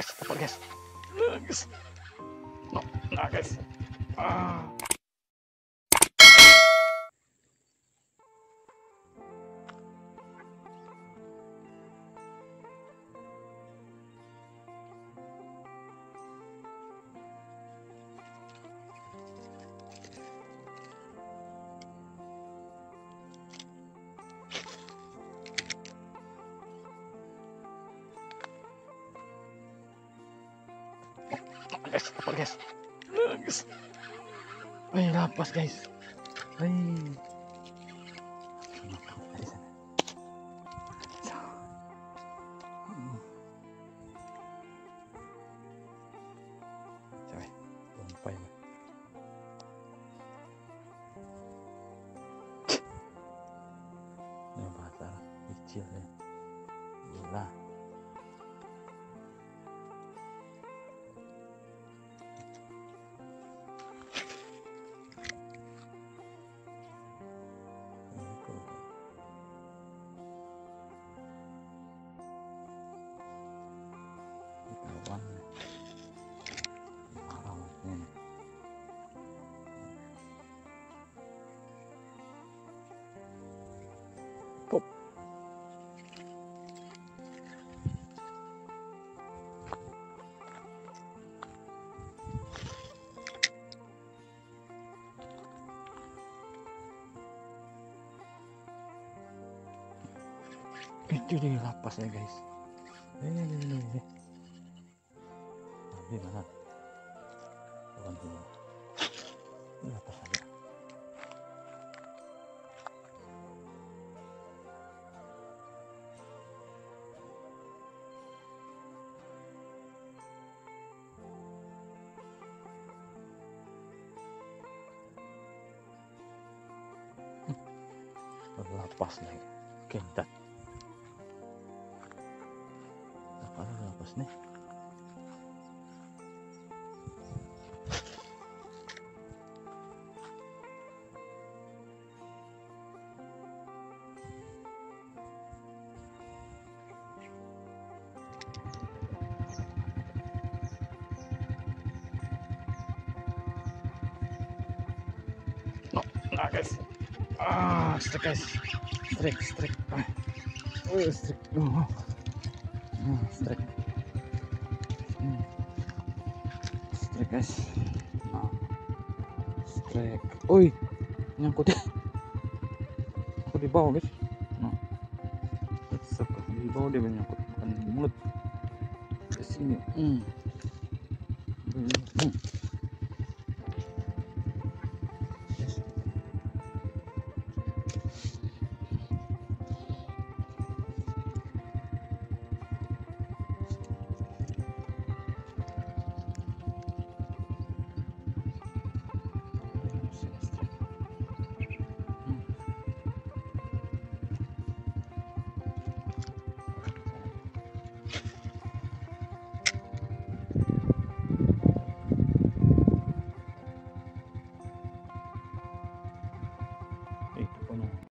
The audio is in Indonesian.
guys, cepat guys. Nah, guys. No, nah guys. Ah. Guys, cepat guys. Guys. Ay, lapas guys. Bata, kecil ya. Gila. Itu di lapas ya guys. Ini ini ini. ini. Di mana? Bukan di mana. Lapas aja. Lapas nih. Kentat. Apa lapas nih? No, nah guys. Ah, strike guys. Strike, strike. Ah. Oh, strike. Oh. Hmm, strike. Hmm. Strike guys. Ah. Strike. Uy, nyangkut ya. Aku di bawah guys. Nah. Di bawah dia menyangkut bukan di mulut. Ke sini. Hmm. Hmm. receptionist.